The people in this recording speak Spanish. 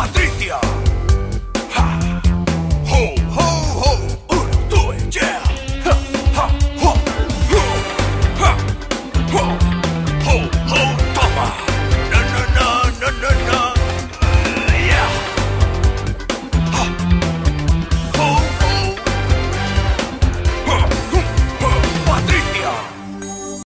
Patricia.